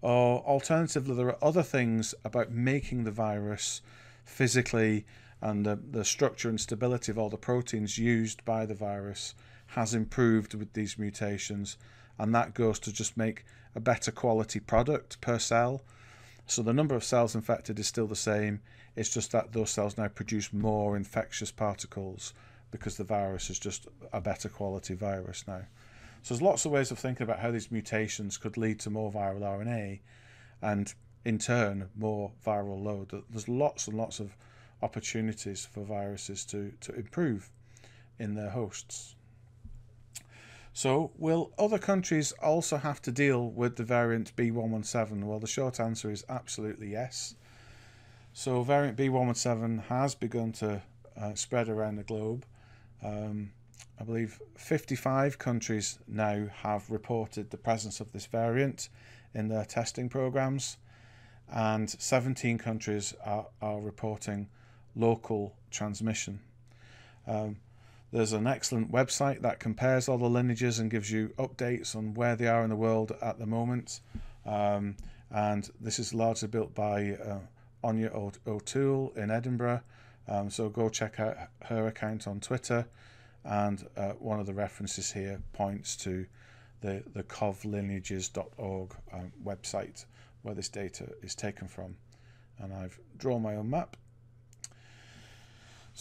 S1: Or alternatively, there are other things about making the virus physically and the, the structure and stability of all the proteins used by the virus has improved with these mutations, and that goes to just make a better quality product per cell. So the number of cells infected is still the same, it's just that those cells now produce more infectious particles because the virus is just a better quality virus now. So there's lots of ways of thinking about how these mutations could lead to more viral RNA and in turn more viral load. There's lots and lots of opportunities for viruses to, to improve in their hosts. So, will other countries also have to deal with the variant B117? Well, the short answer is absolutely yes. So, variant B117 has begun to uh, spread around the globe. Um, I believe 55 countries now have reported the presence of this variant in their testing programs, and 17 countries are, are reporting local transmission. Um, there's an excellent website that compares all the lineages and gives you updates on where they are in the world at the moment. Um, and this is largely built by uh, Anya O'Toole in Edinburgh. Um, so go check out her account on Twitter. And uh, one of the references here points to the, the covlineages.org um, website where this data is taken from. And I've drawn my own map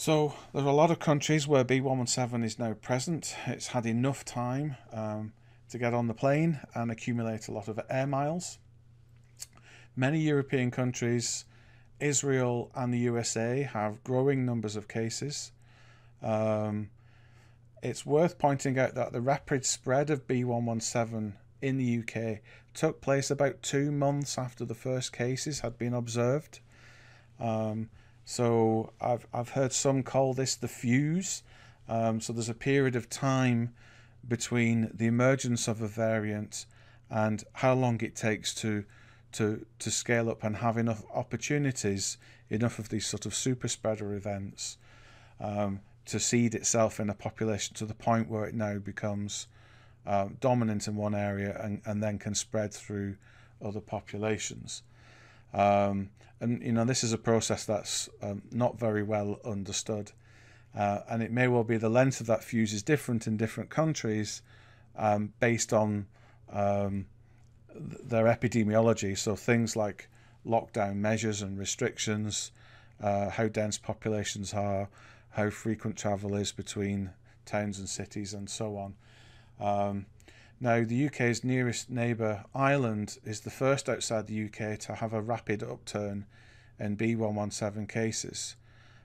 S1: so there are a lot of countries where B117 is now present. It's had enough time um, to get on the plane and accumulate a lot of air miles. Many European countries, Israel and the USA have growing numbers of cases. Um, it's worth pointing out that the rapid spread of B117 in the UK took place about two months after the first cases had been observed. Um, so I've, I've heard some call this the fuse. Um, so there's a period of time between the emergence of a variant and how long it takes to to to scale up and have enough opportunities, enough of these sort of super spreader events um, to seed itself in a population to the point where it now becomes uh, dominant in one area and, and then can spread through other populations. Um, and you know this is a process that's um, not very well understood, uh, and it may well be the length of that fuse is different in different countries, um, based on um, their epidemiology. So things like lockdown measures and restrictions, uh, how dense populations are, how frequent travel is between towns and cities, and so on. Um, now, the UK's nearest neighbour, Ireland, is the first outside the UK to have a rapid upturn in B117 cases.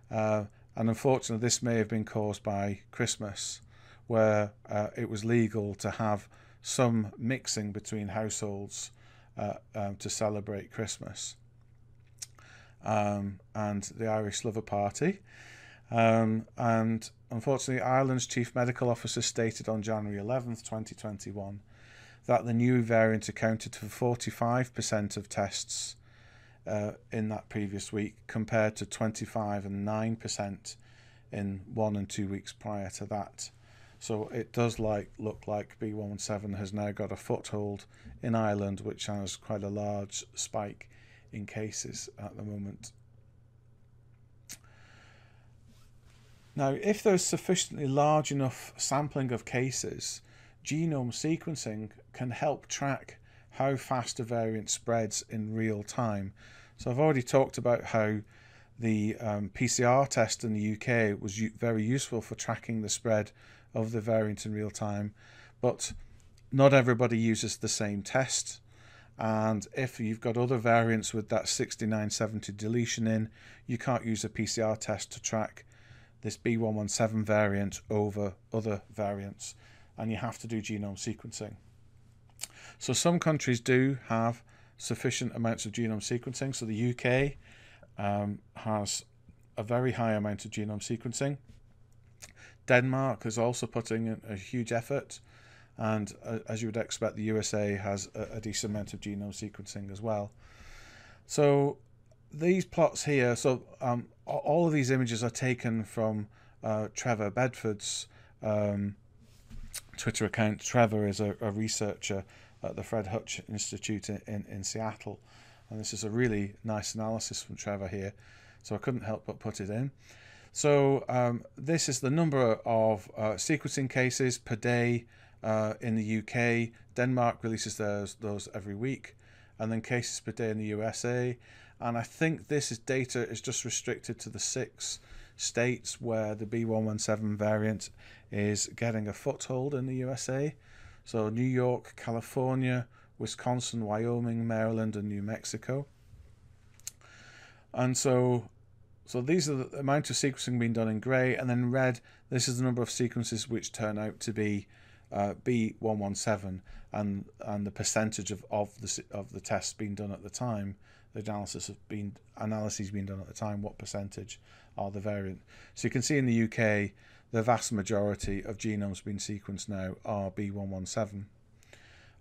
S1: Uh, and unfortunately, this may have been caused by Christmas, where uh, it was legal to have some mixing between households uh, um, to celebrate Christmas. Um, and the Irish Lover party. Um, and unfortunately, Ireland's chief medical officer stated on January 11th, 2021, that the new variant accounted for 45% of tests uh, in that previous week, compared to 25 and 9% in one and two weeks prior to that. So it does like look like B117 has now got a foothold in Ireland, which has quite a large spike in cases at the moment. Now, if there's sufficiently large enough sampling of cases, genome sequencing can help track how fast a variant spreads in real time. So I've already talked about how the um, PCR test in the UK was very useful for tracking the spread of the variant in real time, but not everybody uses the same test. And if you've got other variants with that 6970 deletion in, you can't use a PCR test to track this B117 variant over other variants, and you have to do genome sequencing. So some countries do have sufficient amounts of genome sequencing. So the UK um, has a very high amount of genome sequencing. Denmark is also putting in a huge effort, and uh, as you would expect, the USA has a, a decent amount of genome sequencing as well. So these plots here, so um, all of these images are taken from uh, Trevor Bedford's um, Twitter account. Trevor is a, a, researcher at the Fred Hutch Institute in, in Seattle, and this is a really nice analysis from Trevor here. So I couldn't help but put it in. So um, this is the number of uh, sequencing cases per day uh, in the UK. Denmark releases those those every week, and then cases per day in the USA and I think this is data is just restricted to the six states where the B117 variant is getting a foothold in the USA. So New York, California, Wisconsin, Wyoming, Maryland, and New Mexico. And so so these are the amount of sequencing being done in grey, and then red, this is the number of sequences which turn out to be uh, B117 and and the percentage of, of the of the tests being done at the time the analysis have been analyses being done at the time, what percentage are the variant. So you can see in the UK, the vast majority of genomes being sequenced now are B117,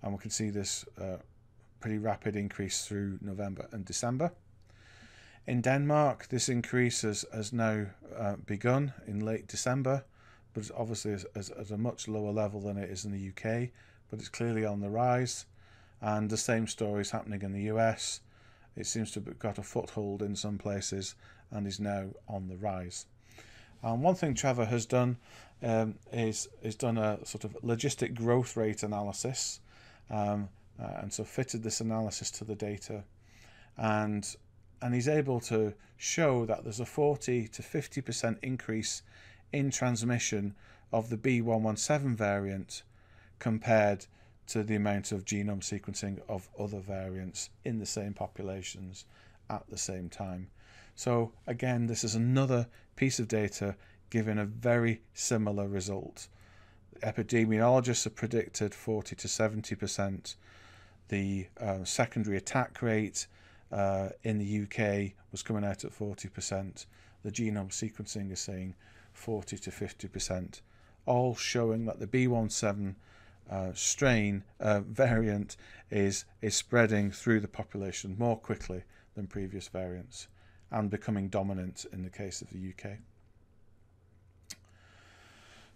S1: and we can see this uh, pretty rapid increase through November and December. In Denmark, this increase has, has now uh, begun in late December, but it's obviously at a much lower level than it is in the UK, but it's clearly on the rise. And the same story is happening in the US it seems to have got a foothold in some places and is now on the rise. And one thing Trevor has done um, is is done a sort of logistic growth rate analysis, um, uh, and so fitted this analysis to the data, and and he's able to show that there's a 40 to 50 percent increase in transmission of the B117 variant compared to the amount of genome sequencing of other variants in the same populations at the same time. So, again, this is another piece of data giving a very similar result. Epidemiologists have predicted 40 to 70%. The uh, secondary attack rate uh, in the UK was coming out at 40%. The genome sequencing is saying 40 to 50%, all showing that the B17 uh, strain uh, variant is is spreading through the population more quickly than previous variants and becoming dominant in the case of the UK.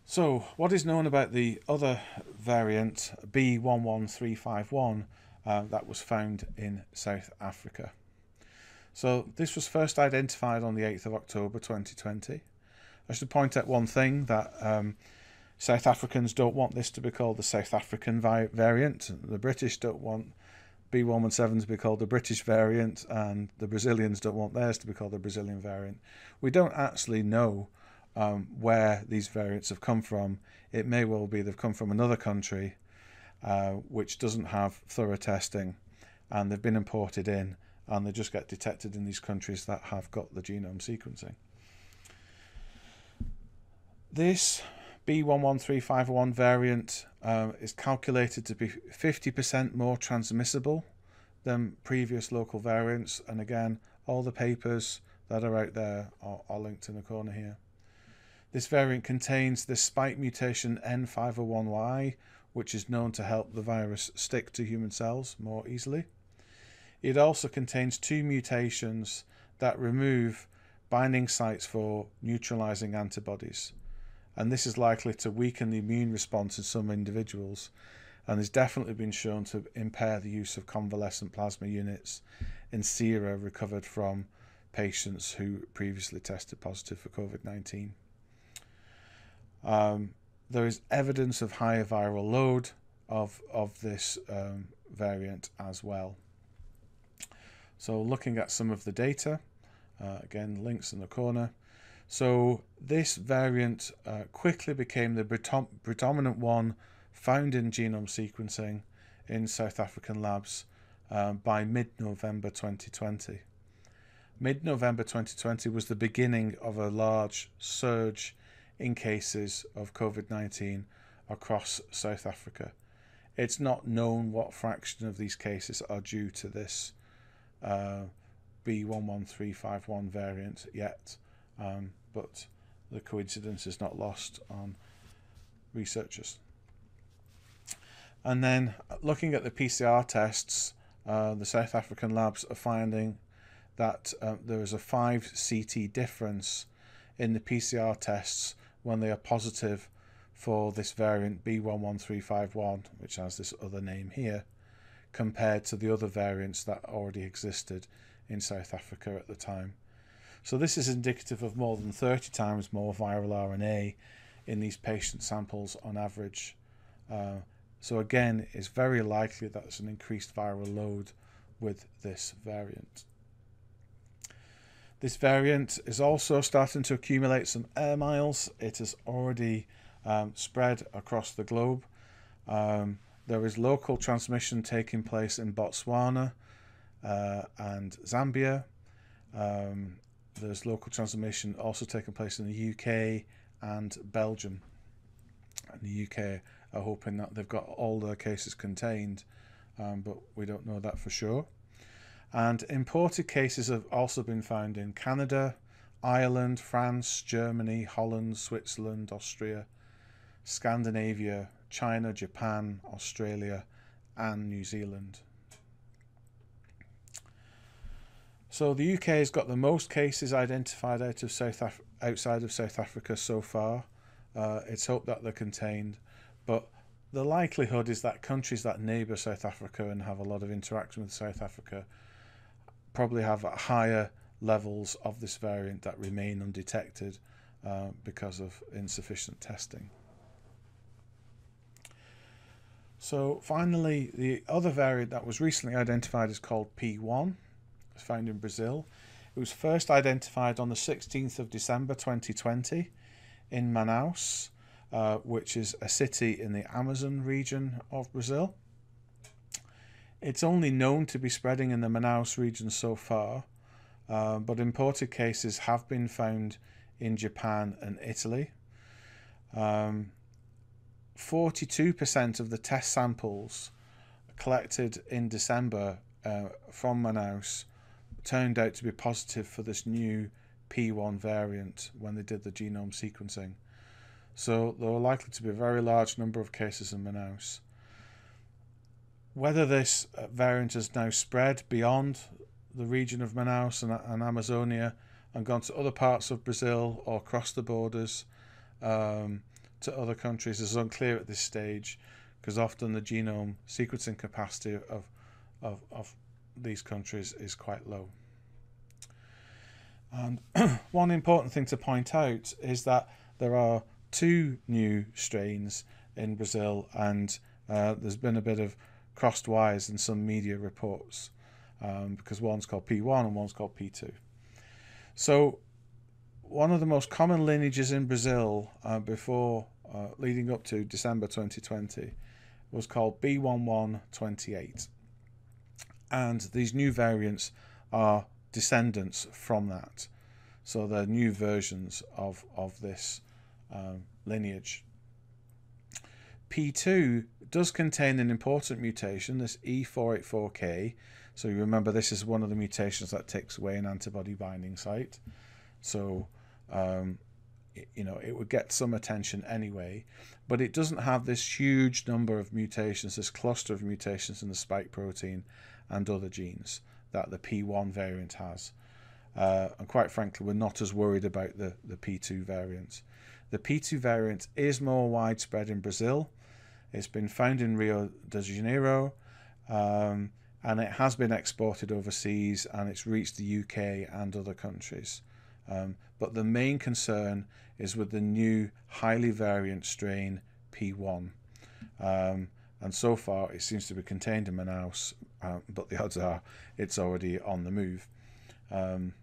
S1: So, what is known about the other variant B11351 uh, that was found in South Africa? So, this was first identified on the 8th of October 2020. I should point out one thing that um, South Africans don't want this to be called the South African variant. The British don't want B117 to be called the British variant, and the Brazilians don't want theirs to be called the Brazilian variant. We don't actually know um, where these variants have come from. It may well be they've come from another country uh, which doesn't have thorough testing, and they've been imported in, and they just get detected in these countries that have got the genome sequencing. This B11351 variant uh, is calculated to be 50% more transmissible than previous local variants. And again, all the papers that are out there are, are linked in the corner here. This variant contains the spike mutation N501Y, which is known to help the virus stick to human cells more easily. It also contains two mutations that remove binding sites for neutralizing antibodies and this is likely to weaken the immune response in some individuals and has definitely been shown to impair the use of convalescent plasma units in sera recovered from patients who previously tested positive for COVID 19. Um, there is evidence of higher viral load of, of this um, variant as well. So, looking at some of the data, Uh, again, links in the corner. So this variant uh, quickly became the predominant one found in genome sequencing in South African labs um, by mid-November 2020. Mid-November 2020 was the beginning of a large surge in cases of COVID-19 across South Africa. It's not known what fraction of these cases are due to this uh, B11351 variant yet, um, but the coincidence is not lost on researchers. And then looking at the PCR tests, uh, the South African labs are finding that uh, there is a 5 CT difference in the PCR tests when they are positive for this variant B11351, which has this other name here, compared to the other variants that already existed in South Africa at the time. So this is indicative of more than 30 times more viral RNA in these patient samples on average. Uh, so again, it's very likely that an increased viral load with this variant. This variant is also starting to accumulate some air miles. It has already um, spread across the globe. Um, there is local transmission taking place in Botswana uh, and Zambia. Um, there's local transmission also taking place in the UK and Belgium. And the UK are hoping that they've got all their cases contained, um, but we don't know that for sure. And imported cases have also been found in Canada, Ireland, France, Germany, Holland, Switzerland, Austria, Scandinavia, China, Japan, Australia, and New Zealand. So the UK has got the most cases identified out of South Af outside of South Africa so far. Uh, it's hoped that they're contained, but the likelihood is that countries that neighbour South Africa and have a lot of interaction with South Africa probably have higher levels of this variant that remain undetected uh, because of insufficient testing. So finally, the other variant that was recently identified is called P1. It's found in Brazil. It was first identified on the 16th of December 2020 in Manaus, uh, which is a city in the Amazon region of Brazil. It's only known to be spreading in the Manaus region so far, uh, but imported cases have been found in Japan and Italy. Um, 42% of the test samples collected in December uh, from Manaus turned out to be positive for this new P1 variant when they did the genome sequencing. So there are likely to be a very large number of cases in Manaus. Whether this uh, variant has now spread beyond the region of Manaus and, and Amazonia and gone to other parts of Brazil or across the borders um, to other countries is unclear at this stage because often the genome sequencing capacity of, of, of these countries is quite low. And <clears throat> one important thing to point out is that there are two new strains in Brazil, and uh, there's been a bit of crossed wires in some media reports um, because one's called P1 and one's called P2. So one of the most common lineages in Brazil uh, before uh, leading up to December 2020 was called B1128. And these new variants are descendants from that. So they're new versions of, of this um, lineage. P2 does contain an important mutation, this E484K. So you remember this is one of the mutations that takes away an antibody binding site. So um, you know it would get some attention anyway but it doesn't have this huge number of mutations this cluster of mutations in the spike protein and other genes that the p1 variant has uh, and quite frankly we're not as worried about the, the p2 variant the p2 variant is more widespread in brazil it's been found in rio de janeiro um, and it has been exported overseas and it's reached the uk and other countries um, but the main concern is with the new highly variant strain P1. Um, and so far it seems to be contained in Manaus, uh, but the <laughs> odds are it's already on the move. Um,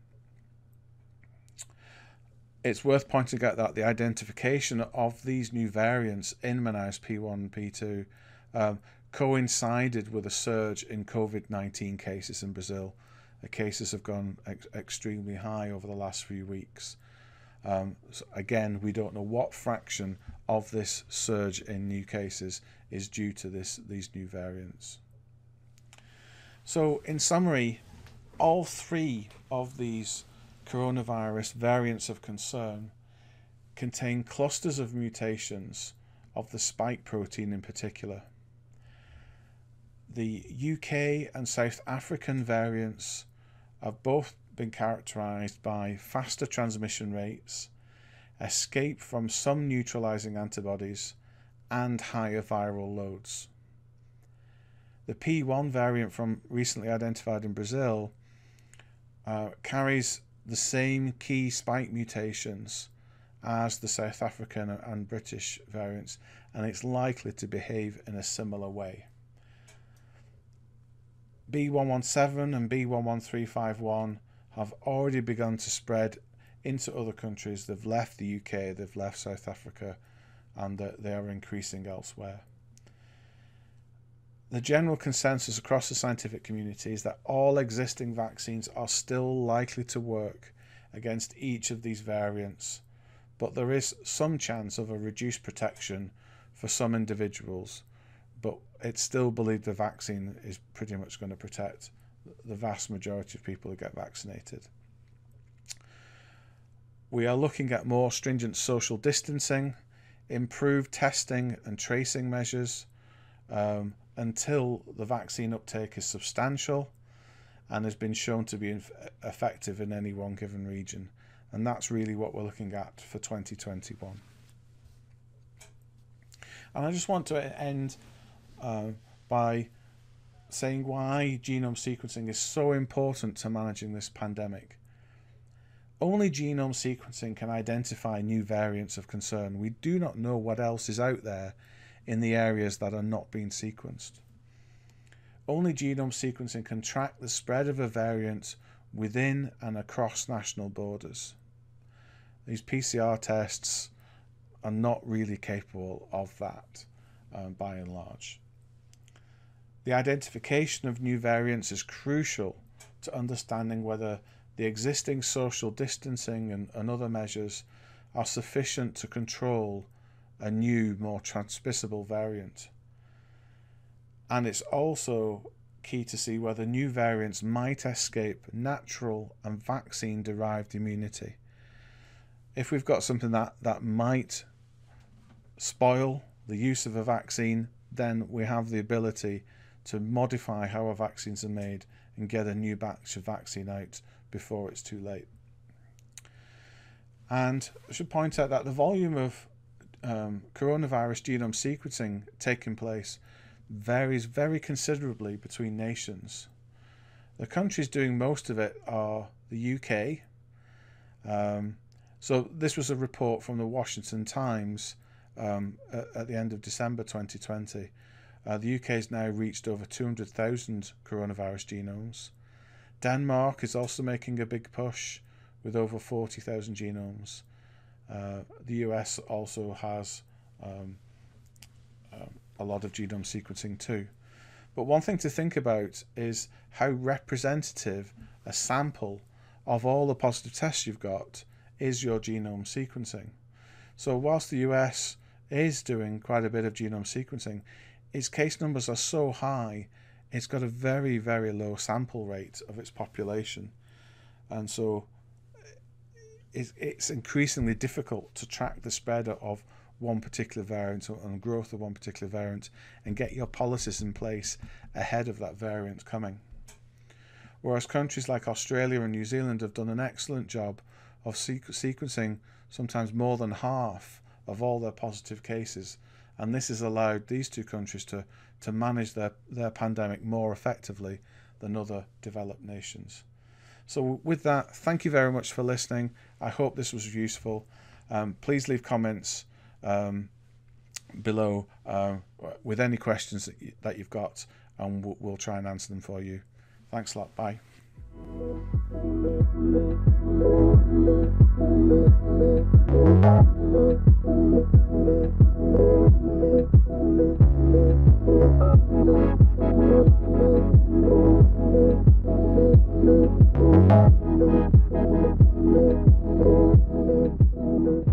S1: it's worth pointing out that the identification of these new variants in Manaus P1 and P2 um, coincided with a surge in COVID 19 cases in Brazil. The cases have gone ex- extremely high over the last few weeks. Um, so again, we don't know what fraction of this surge in new cases is due to this these new variants. So, in summary, all three of these coronavirus variants of concern contain clusters of mutations of the spike protein in particular. The UK and South African variants have both been characterized by faster transmission rates, escape from some neutralizing antibodies, and higher viral loads. The P1 variant from recently identified in Brazil uh, carries the same key spike mutations as the South African and British variants, and it's likely to behave in a similar way. B117 and B11351 have already begun to spread into other countries. They've left the UK, they've left South Africa, and uh, they are increasing elsewhere. The general consensus across the scientific community is that all existing vaccines are still likely to work against each of these variants, but there is some chance of a reduced protection for some individuals. But it's still believed the vaccine is pretty much going to protect the vast majority of people who get vaccinated. We are looking at more stringent social distancing, improved testing and tracing measures, um, until the vaccine uptake is substantial and has been shown to be effective in any one given region. And that's really what we're looking at for 2021. And I just want to end uh, by saying why genome sequencing is so important to managing this pandemic. Only genome sequencing can identify new variants of concern. We do not know what else is out there in the areas that are not being sequenced. Only genome sequencing can track the spread of a variant within and across national borders. These PCR tests are not really capable of that um, by and large. The identification of new variants is crucial to understanding whether the existing social distancing and, and other measures are sufficient to control a new, more transmissible variant. And it's also key to see whether new variants might escape natural and vaccine derived immunity. If we've got something that, that might spoil the use of a vaccine, then we have the ability to modify how our vaccines are made and get a new batch of vaccine out before it's too late. And I should point out that the volume of um, coronavirus genome sequencing taking place varies very considerably between nations. The countries doing most of it are the UK. Um, so this was a report from the Washington Times um, at, at, the end of December 2020. Uh, the UK has now reached over 200,000 coronavirus genomes. Denmark is also making a big push with over 40,000 genomes. Uh, the US also has um, um, a lot of genome sequencing too. But one thing to think about is how representative a sample of all the positive tests you've got is your genome sequencing. So, whilst the US is doing quite a bit of genome sequencing, its case numbers are so high, it's got a very, very low sample rate of its population. And so, it's increasingly difficult to track the spread of one particular variant or and growth of one particular variant and get your policies in place ahead of that variant coming. Whereas countries like Australia and New Zealand have done an excellent job of sequencing sometimes more than half of all their positive cases, and this has allowed these two countries to, to manage their, their pandemic more effectively than other developed nations. So, with that, thank you very much for listening. I hope this was useful. Um, please leave comments um, below uh, with any questions that, you, that you've got, and we'll, we'll, try and answer them for you. Thanks a lot. Bye.
S2: Thank you.